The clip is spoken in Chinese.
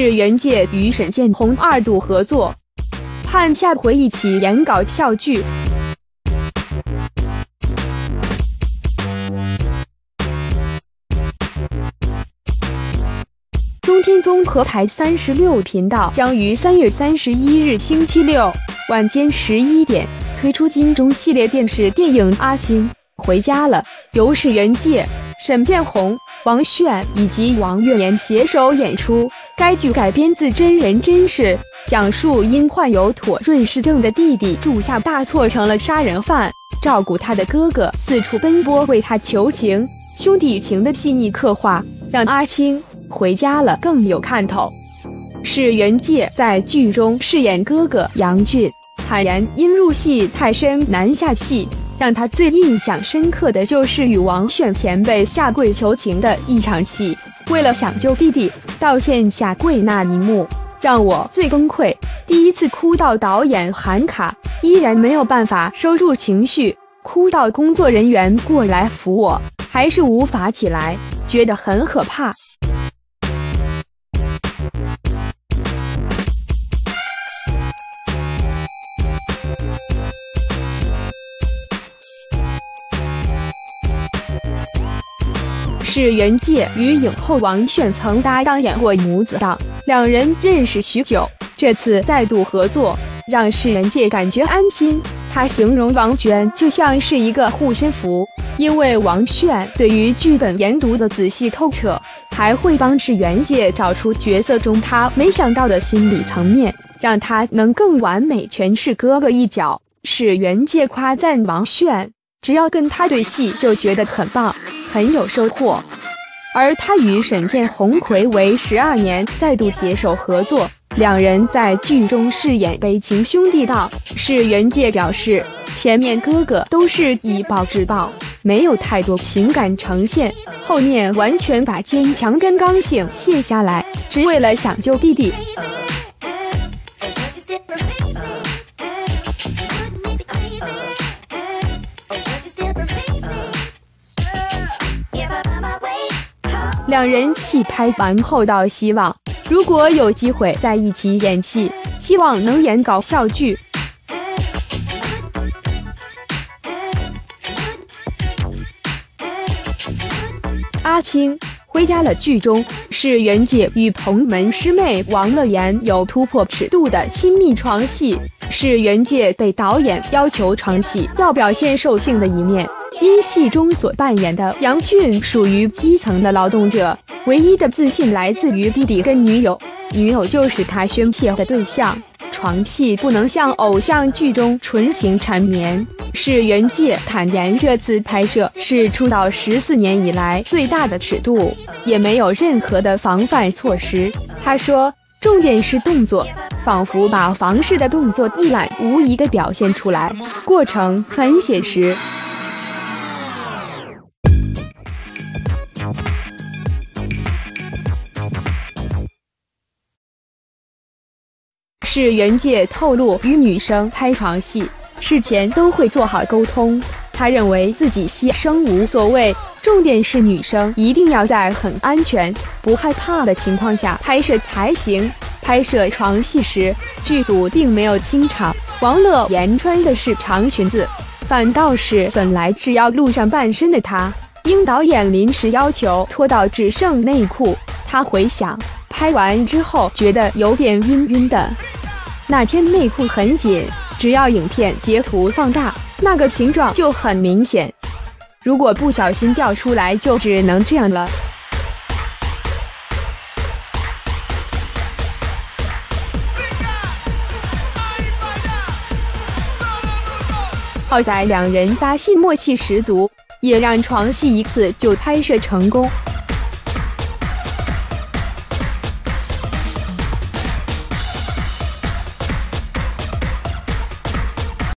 是袁介与沈建宏二度合作，盼下回一起演搞笑剧。中天综合台三十六频道将于三月三十一日星期六晚间十一点推出金钟系列电视电影《阿青回家了》，由是袁介、沈建宏、王炫以及王岳妍携手演出。该剧改编自真人真事，讲述因患有妥瑞氏症的弟弟铸下大错成了杀人犯，照顾他的哥哥四处奔波为他求情，兄弟情的细腻刻画，让阿青。回家了更有看头，是袁介在剧中饰演哥哥杨俊，坦言因入戏太深难下戏，让他最印象深刻的就是与王炫前辈下跪求情的一场戏，为了想救弟弟道歉下跪那一幕让我最崩溃，第一次哭到导演喊卡，依然没有办法收住情绪，哭到工作人员过来扶我，还是无法起来，觉得很可怕。是袁介与影后王炫曾搭档演过母子档，两人认识许久，这次再度合作，让是袁介感觉安心。他形容王娟就像是一个护身符，因为王炫对于剧本研读的仔细透彻，还会帮是袁介找出角色中他没想到的心理层面，让他能更完美诠释哥哥一角。是袁介夸赞王炫，只要跟他对戏就觉得很棒。很有收获，而他与沈建宏暌违十二年再度携手合作，两人在剧中饰演悲情兄弟道。是袁介表示，前面哥哥都是以暴制暴，没有太多情感呈现，后面完全把坚强跟刚性卸下来，只为了想救弟弟。两人戏拍完后到希望，如果有机会在一起演戏，希望能演搞笑剧。阿青回家了剧中是袁界与同门师妹王乐妍有突破尺度的亲密床戏，是袁界被导演要求床戏要表现兽性的一面。因戏中所扮演的杨俊属于基层的劳动者，唯一的自信来自于弟弟跟女友，女友就是他宣泄的对象。床戏不能像偶像剧中纯情缠绵。是袁介坦言，这次拍摄是出道十四年以来最大的尺度，也没有任何的防范措施。他说，重点是动作，仿佛把房事的动作一览无遗的表现出来，过程很写实。是袁界透露，与女生拍床戏事前都会做好沟通。他认为自己牺牲无所谓，重点是女生一定要在很安全、不害怕的情况下拍摄才行。拍摄床戏时，剧组并没有清场，王乐妍穿的是长裙子，反倒是本来只要露上半身的她，因导演临时要求脱到只剩内裤。他回想拍完之后，觉得有点晕晕的。那天内裤很紧，只要影片截图放大，那个形状就很明显。如果不小心掉出来，就只能这样了。好在两人搭戏默契十足，也让床戏一次就拍摄成功。